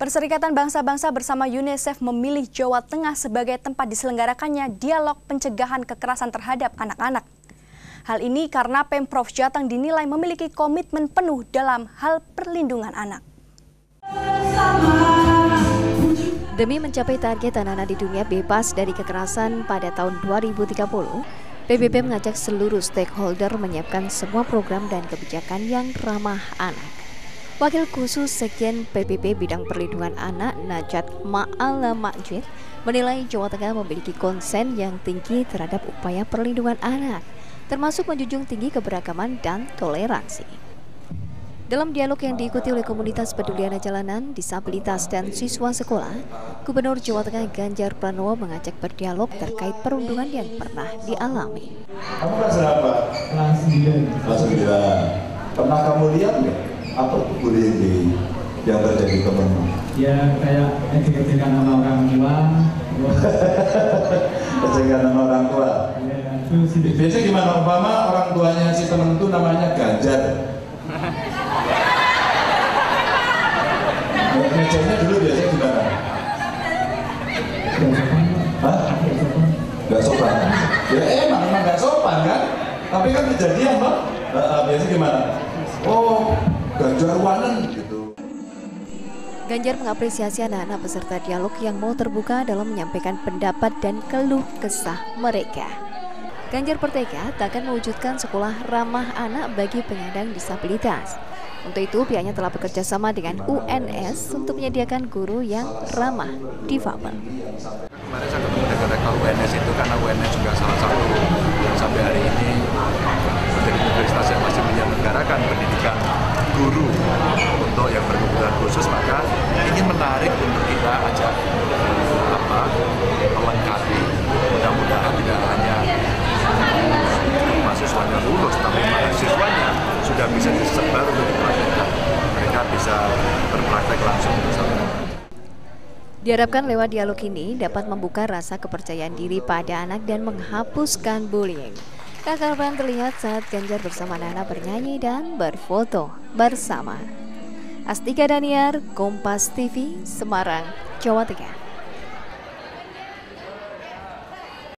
Perserikatan Bangsa-Bangsa bersama UNICEF memilih Jawa Tengah sebagai tempat diselenggarakannya dialog pencegahan kekerasan terhadap anak-anak. Hal ini karena Pemprov Jateng dinilai memiliki komitmen penuh dalam hal perlindungan anak. Demi mencapai target anak-anak di dunia bebas dari kekerasan pada tahun 2030, PBB mengajak seluruh stakeholder menyiapkan semua program dan kebijakan yang ramah anak. Wakil khusus Sekjen PBB Bidang Perlindungan Anak Najat Ma'ala Makjid menilai Jawa Tengah memiliki konsen yang tinggi terhadap upaya perlindungan anak, termasuk menjunjung tinggi keberagaman dan toleransi. Dalam dialog yang diikuti oleh komunitas peduli anak jalanan, disabilitas, dan siswa sekolah, Gubernur Jawa Tengah Ganjar Pranowo mengajak berdialog terkait perundungan yang pernah dialami. Kamu kelas berapa? Kelas 9. Kelas 9. Pernah kamu lihat nggak apa tuh bullying di yang terjadi ke kamu? Ya kayak ejek-ejekan sama orang tua. Kejegan sama orang tua. Ya, Biasanya gimana? Umpama orang tuanya si temen itu namanya Ganjar. Ngejeknya dulu biasanya gimana? Hah? Gak sopan. Ya emang, emang gak sopan kan? Tapi kan kejadian, Pak. Uh, biasanya gimana? Oh, Ganjar Wanen gitu. Ganjar mengapresiasi anak-anak peserta dialog yang mau terbuka dalam menyampaikan pendapat dan keluh kesah mereka. Ganjar bertekad akan mewujudkan sekolah ramah anak bagi penyandang disabilitas. Untuk itu, pihaknya telah bekerja sama dengan UNS untuk menyediakan guru yang ramah difabel. Kemarin saya ketemu dengan rektor UNS itu karena UNS juga salah satu guru untuk yang berkebutuhan khusus maka ingin menarik untuk kita ajak apa melengkapi. Mudah-mudahan tidak hanya mahasiswanya lulus tapi mahasiswanya sudah bisa disebar untuk dipraktekkan. Mereka bisa berpraktek langsung bersama Diharapkan lewat dialog ini dapat membuka rasa kepercayaan diri pada anak dan menghapuskan bullying. Keakraban terlihat saat Ganjar bersama Nana bernyanyi dan berfoto bersama. Astika Daniar, Kompas TV, Semarang, Jawa Tengah.